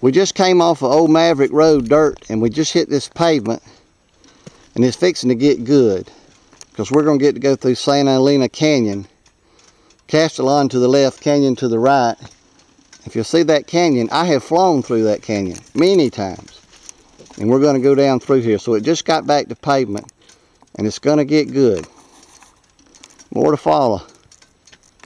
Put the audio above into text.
We just came off of Old Maverick Road dirt and we just hit this pavement and it's fixing to get good because we're going to get to go through Santa Elena Canyon. Castolon to the left, Canyon to the right. If you see that canyon, I have flown through that canyon many times. And we're going to go down through here. So it just got back to pavement and it's going to get good. More to follow.